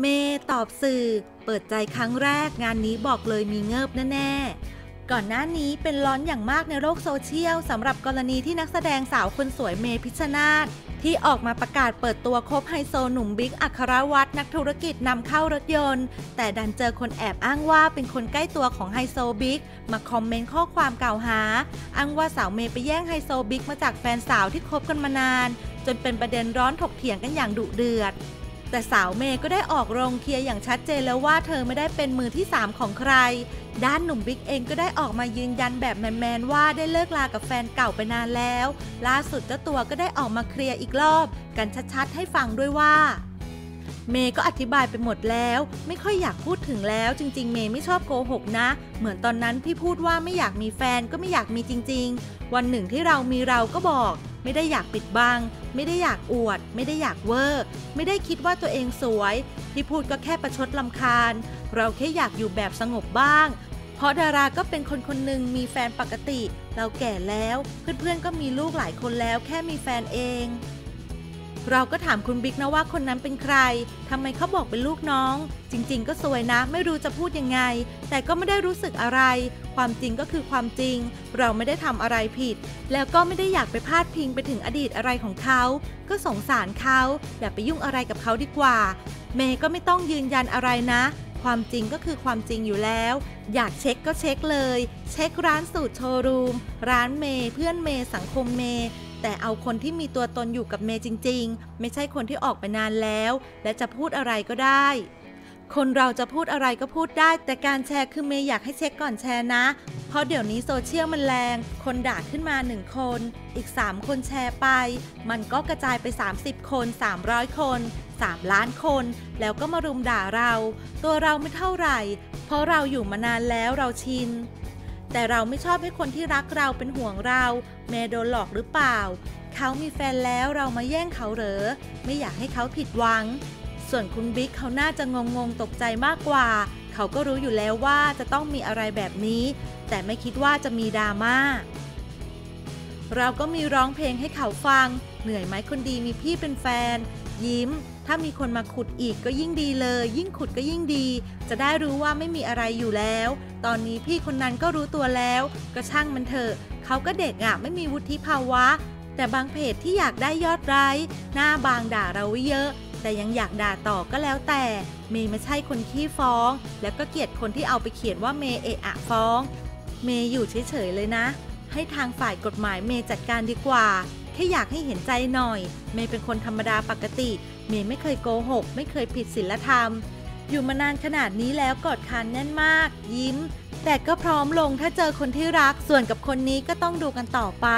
เมย์ตอบสื่อ เปิดใจครั้งแรกงานนี้บอกเลยมีเงิบแน่ๆ ก่อนหน้านี้เป็นร้อนอย่างมากในโลกโซเชียลสำหรับกรณีที่นักแสดงสาวคนสวยเมย์พิชญ์นาฏที่ออกมาประกาศเปิดตัวคบไฮโซหนุ่มบิ๊กอัครวัตรนักธุรกิจนำเข้ารถยนต์ แต่ดันเจอคนแอบอ้างว่าเป็นคนใกล้ตัวของไฮโซบิ๊กมาคอมเมนต์ข้อความกล่าวหา อ้างว่าสาวเมย์ไปแย่งไฮโซบิ๊กมาจากแฟนสาวที่คบกันมานาน จนเป็นประเด็นร้อนถกเถียงกันอย่างดุเดือด แต่สาวเมย์ก็ได้ออกโรงเคลียร์อย่างชัดเจนแล้วว่าเธอไม่ได้เป็นมือที่ 3 ของใคร ด้านหนุ่มบิ๊กเองก็ได้ออกมายืนยันแบบแมนๆว่าได้เลิกลากับแฟนเก่าไปนานแล้ว ล่าสุดเจ้าตัวก็ได้ออกมาเคลียร์อีกรอบ กันชัดๆให้ฟังด้วยว่า เมย์ก็อธิบายไปหมดแล้ว ไม่ค่อยอยากพูดถึงแล้ว จริง ๆ เมย์ไม่ชอบโกหกนะ เหมือนตอนนั้นพี่พูดว่าไม่อยากมีแฟนก็ไม่อยากมีจริง ๆ วันหนึ่งที่เรามีเราก็บอก ไม่ได้อยากปิดบัง ไม่ได้อยากอวด ไม่ได้อยากเวอร์ ไม่ได้คิดว่าตัวเองสวย ที่พูดก็แค่ประชดลำคาญ เราแค่อยากอยู่แบบสงบบ้าง เพราะดาราก็เป็นคนคนหนึ่งมีแฟนปกติ เราแก่แล้ว เพื่อนๆก็มีลูกหลายคนแล้วแค่มีแฟนเอง เราก็ถามคุณบิ๊กนะว่าคนนั้นเป็นใคร ทำไมเขาบอกเป็นลูกน้อง จริง ๆ ก็สวยนะ ไม่รู้จะพูดยังไง แต่ก็ไม่ได้รู้สึกอะไร ความจริงก็คือความจริง เราไม่ได้ทำอะไรผิด แล้วก็ไม่ได้อยากไปพาดพิงไปถึงอดีตอะไรของเขา ก็สงสารเขา อย่าไปยุ่งอะไรกับเขาดีกว่า เมย์ก็ไม่ต้องยืนยันอะไรนะ ความจริงก็คือความจริงอยู่แล้ว อยากเช็คก็เช็คเลย เช็คร้านสูตรโชว์รูม ร้านเมย์เพื่อนเมย์สังคมเมย์ แต่เอาคนที่มีตัวตนอยู่กับเมย์จริง ๆ ไม่ใช่คนที่ออกไปนานแล้ว และจะพูดอะไรก็ได้ คนเราจะพูดอะไรก็พูดได้ แต่การแชร์คือเมย์อยากให้เช็คก่อนแชร์นะ เพราะเดี๋ยวนี้โซเชียลมันแรง คนด่าขึ้นมา 1 คน อีก 3 คนแชร์ไป มันก็กระจายไป 30 คน 300 คน 3 ล้านคน แล้วก็มารุมด่าเรา ตัวเราไม่เท่าไหร่ เพราะเราอยู่มานานแล้วเราชิน แต่เราไม่ชอบให้คนที่รักเราเป็นห่วงเราเมย์โดนหลอกหรือเปล่า เขามีแฟนแล้วเรามาแย่งเขาเหรอ ไม่อยากให้เขาผิดหวัง ส่วนคุณบิ๊กเขาน่าจะงงงตกใจมากกว่า เขาก็รู้อยู่แล้วว่าจะต้องมีอะไรแบบนี้ แต่ไม่คิดว่าจะมีดราม่า เราก็มีร้องเพลงให้เขาฟัง เหนื่อยไหมคนดีมีพี่เป็นแฟน ยิ้ม ถ้ามีคนมาขุดอีกก็ยิ่งดีเลย ยิ่งขุดก็ยิ่งดี จะได้รู้ว่าไม่มีอะไรอยู่แล้ว ตอนนี้พี่คนนั้นก็รู้ตัวแล้ว ก็ช่างมันเถอะเขาก็เด็กอะ่ะไม่มีวุฒิภาวะ แต่บางเพจที่อยากได้ยอดไลค์หน้าบางด่าเราไว้เยอะ แต่ยังอยากด่าต่อก็แล้วแต่ เมย์ไม่ใช่คนขี้ฟ้อง แล้วก็เกลียดคนที่เอาไปเขียนว่าเมย์เอะอะฟ้อง เมย์อยู่เฉยๆเลยนะ ให้ทางฝ่ายกฎหมายเมย์จัดการดีกว่า ค่อยากให้เห็นใจหน่อย เมย์เป็นคนธรรมดาปกติ เมย์ไม่เคยโกหก ไม่เคยผิดศีลธรรม อยู่มานานขนาดนี้แล้วกอดคันแน่นมาก ยิ้ม แต่ก็พร้อมลงถ้าเจอคนที่รัก ส่วนกับคนนี้ก็ต้องดูกันต่อไป